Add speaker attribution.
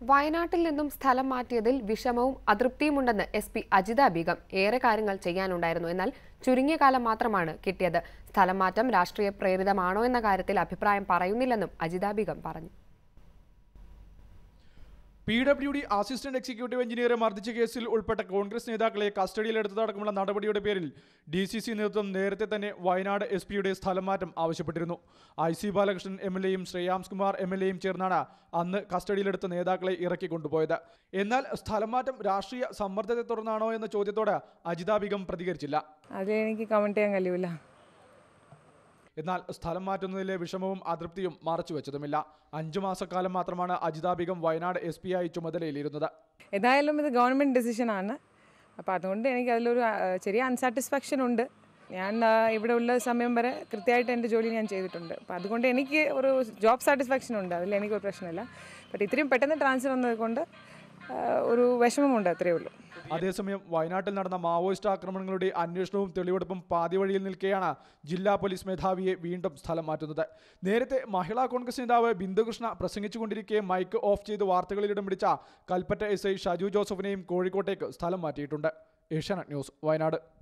Speaker 1: വയനാട്ടിൽ നിന്നും സ്ഥലം മാറ്റിയതിൽ വിഷമവും അതൃപ്തിയുമുണ്ടെന്ന് എസ് പി അജിത ബീഗം ഏറെ കാര്യങ്ങൾ ചെയ്യാനുണ്ടായിരുന്നു. എന്നാൽ ചുരുങ്ങിയ കാലം മാത്രമാണ് കിട്ടിയത്. സ്ഥലം മാറ്റം രാഷ്ട്രീയ പ്രേരിതമാണോ എന്ന കാര്യത്തിൽ അഭിപ്രായം പറയുന്നില്ലെന്നും അജിത ബീഗം പറഞ്ഞു.
Speaker 2: P W D assistant executive എഞ്ചിനീയറെ മർദ്ദിച്ച കേസിൽ ഉൾപ്പെട്ട കോൺഗ്രസ് നേതാക്കളെ കസ്റ്റഡിയിലെടുത്തതടക്കമുള്ള നടപടിയുടെ പേരിൽ ഡി സി സി നേതൃത്വം നേരത്തെ തന്നെ വയനാട് എസ് പിയുടെ സ്ഥലം മാറ്റം ആവശ്യപ്പെട്ടിരുന്നു. I C Balakrishnan M L എയും ശ്രേയാംസ് കുമാർ എം എൽ എയും ചേർന്നാണ് അന്ന് കസ്റ്റഡിയിലെടുത്ത നേതാക്കളെ ഇറക്കി കൊണ്ടുപോയത്. എന്നാൽ സ്ഥലം മാറ്റം രാഷ്ട്രീയ സമ്മർദ്ദത്തെ തുടർന്നാണോ എന്ന ചോദ്യത്തോട് അജിതാബികം പ്രതികരിച്ചില്ല.
Speaker 3: അതെനിക്ക് കമന്റ് ചെയ്യാൻ കഴിയൂല.
Speaker 2: എന്നാൽ സ്ഥലം മാറ്റുന്നതിലെ വിഷമവും അതൃപ്തിയും മറച്ചുവെച്ചതുമില്ല അഞ്ചു മാസക്കാലം മാത്രമാണ് അജിതാ വയനാട് എസ് പി ആയി ചുമതലയിലിരുന്നത്.
Speaker 3: ഏതായാലും ഇത് ഗവൺമെന്റ് ഗവൺമെന്റ് ഡിസിഷനാണ് അപ്പോൾ അതുകൊണ്ട് എനിക്ക് അതിലൊരു ചെറിയ അൺസാറ്റിസ്ഫാക്ഷൻ ഉണ്ട്. ഞാൻ ഇവിടെ ഉള്ള സമയം വരെ കൃത്യമായിട്ട് എന്റെ ജോലി ഞാൻ ചെയ്തിട്ടുണ്ട്. അപ്പം അതുകൊണ്ട് എനിക്ക് ഒരു ജോബ് സാറ്റിസ്ഫാക്ഷൻ ഉണ്ട്. അതിൽ എനിക്കൊരു പ്രശ്നമില്ല. ബട്ട് ഇത്രയും പെട്ടെന്ന് ട്രാൻസ്ഫർ വന്നത് കൊണ്ട് ഒരു വിഷമമുണ്ട് അത്രയേ ഉള്ളൂ.
Speaker 2: അതേസമയം വയനാട്ടിൽ നടന്ന മാവോയിസ്റ്റ് ആക്രമണങ്ങളുടെ അന്വേഷണവും തെളിവെടുപ്പും പാതിവഴിയിൽ നിൽക്കെയാണ് ജില്ലാ പോലീസ് മേധാവിയെ വീണ്ടും സ്ഥലം മാറ്റുന്നത്. നേരത്തെ മഹിളാ കോൺഗ്രസ് നേതാവ് ബിന്ദുകൃഷ്ണ പ്രസംഗിച്ചുകൊണ്ടിരിക്കെ മൈക്ക് ഓഫ് ചെയ്ത് വാർത്തകളിൽ ഇടം പിടിച്ച കൽപ്പറ്റ എസ് ഐ ഷജു ജോസഫിനെയും കോഴിക്കോട്ടേക്ക് സ്ഥലം മാറ്റിയിട്ടുണ്ട്. ഏഷ്യാനെറ്റ് ന്യൂസ് വയനാട്.